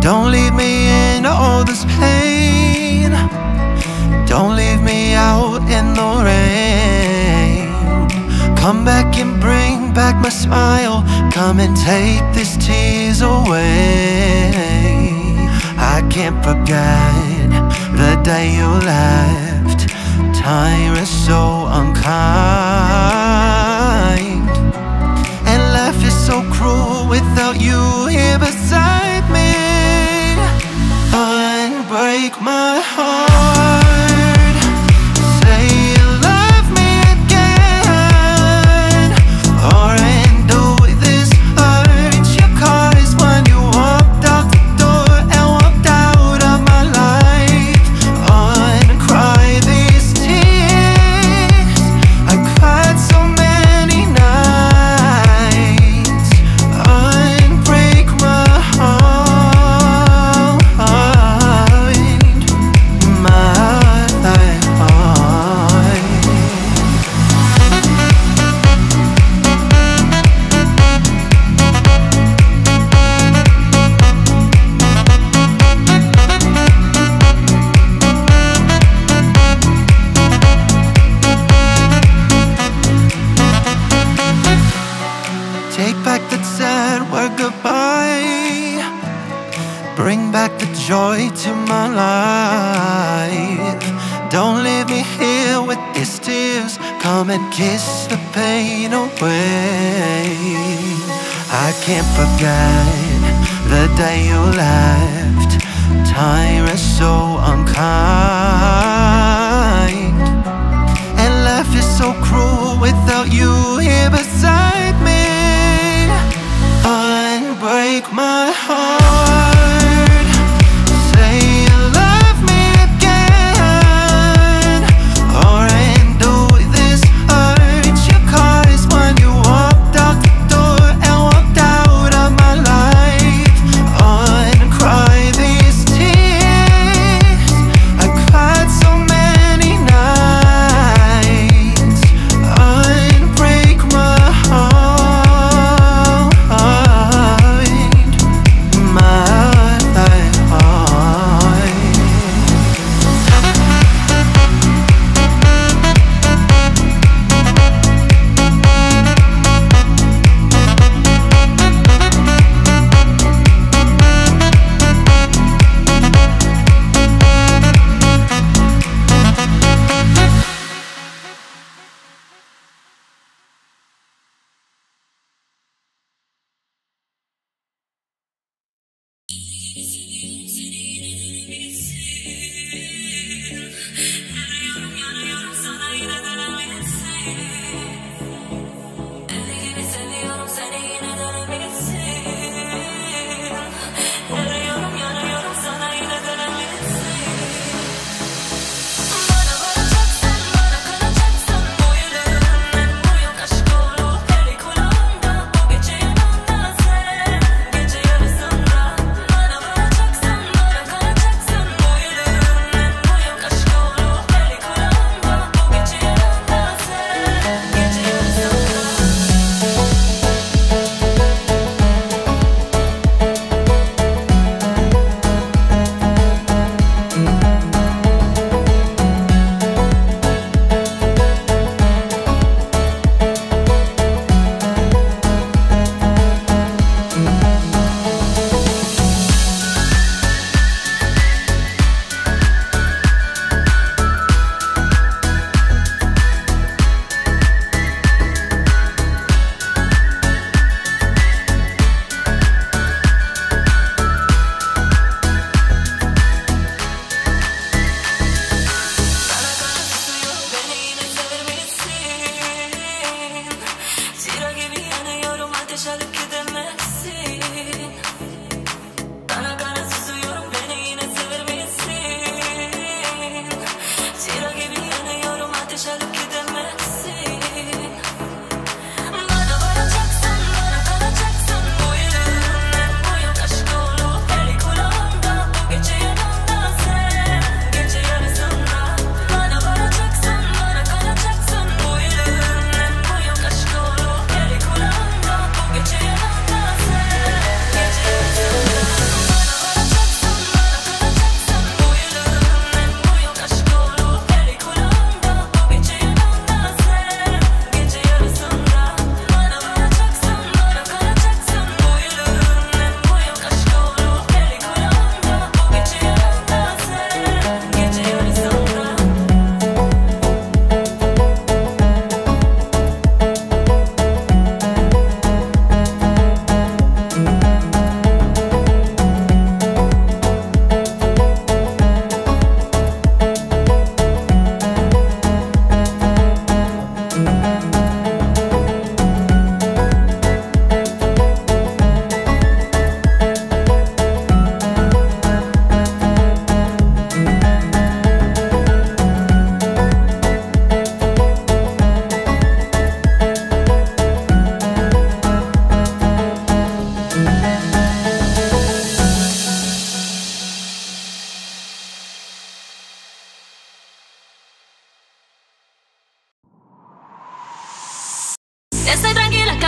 Don't leave me in all this pain. Don't leave me out in the rain. Come back and bring back my smile. Come and take these tears away. I can't forget the day you left. Time is so unkind. And life is so cruel without you here beside my my life. Don't leave me here with these tears. Come and kiss the pain away. I can't forget the day you left. Time is so unkind. And life is so cruel without you here beside me. Unbreak my heart.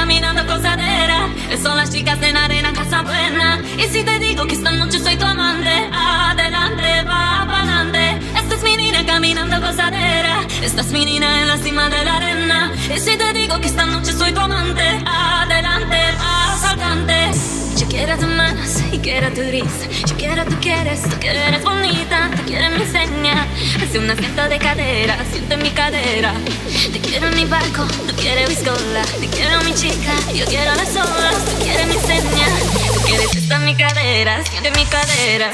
Caminando cosadera. Son las chicas en arena, casa buena. Y si te digo que esta noche soy tu amante, adelante, va adelante. Esta es mi niña caminando cosadera. Esta es mi niña en la cima de la arena. Y si te digo que esta noche soy tu amante, quiero tu risa. Yo quiero, tú quieres, tú quieres eres bonita. Tú quieres mi seña. Hace un asiento de cadera, siente mi cadera. Te quiero mi barco, tú quieres biscola. Te quiero mi chica, yo quiero las olas. Tú quieres mi seña. Tú quieres estar en mi cadera, siente mi cadera.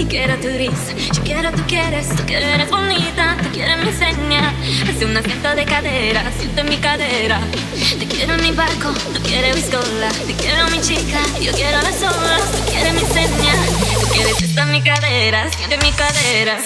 Y quiero tu risa. Yo quiero, tú quieres, tú quieres eres bonita. Tú quieres mi seña. Hace un asiento de cadera, siente mi cadera. Te quiero en mi barco, tú quieres biscola. Te quiero mi chica, yo quiero las olas. Tú quieres mi seña. Tú quieres estar en mi cadera, siente mi cadera.